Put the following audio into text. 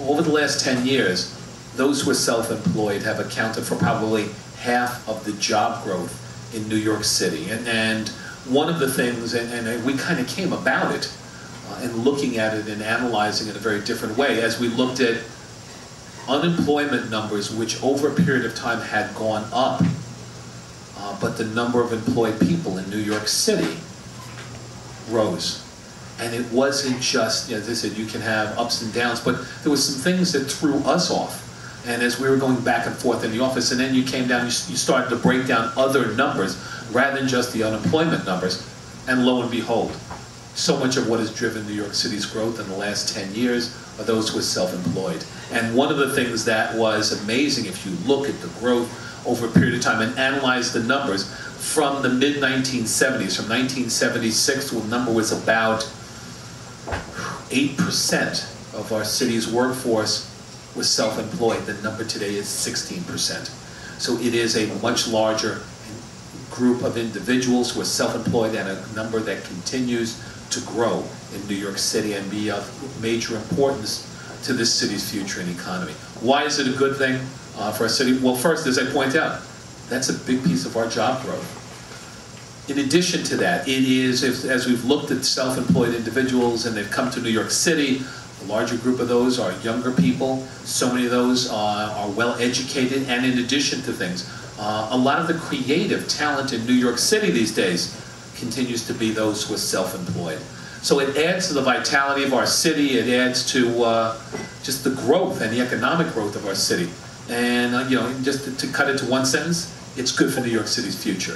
over the last 10 years, those who are self-employed have accounted for probably half of the job growth in New York City. And, and one of the things, and, and we kind of came about it uh, and looking at it and analyzing it in a very different way as we looked at unemployment numbers, which over a period of time had gone up, uh, but the number of employed people in New York City rose. And it wasn't just, you know, as I said, you can have ups and downs, but there was some things that threw us off. And as we were going back and forth in the office, and then you came down, you, you started to break down other numbers rather than just the unemployment numbers. And lo and behold, so much of what has driven New York City's growth in the last 10 years are those who are self-employed. And one of the things that was amazing, if you look at the growth over a period of time and analyze the numbers, from the mid-1970s, from 1976 to number was about 8% of our city's workforce was self-employed. The number today is 16%. So it is a much larger group of individuals who are self-employed and a number that continues to grow in New York City and be of major importance to this city's future and economy. Why is it a good thing uh, for our city? Well, first, as I point out, that's a big piece of our job growth. In addition to that, it is, if, as we've looked at self-employed individuals and they've come to New York City, a larger group of those are younger people. So many of those uh, are well educated, and in addition to things, uh, a lot of the creative talent in New York City these days continues to be those who are self-employed. So it adds to the vitality of our city. It adds to uh, just the growth and the economic growth of our city. And uh, you know, just to, to cut it to one sentence, it's good for New York City's future.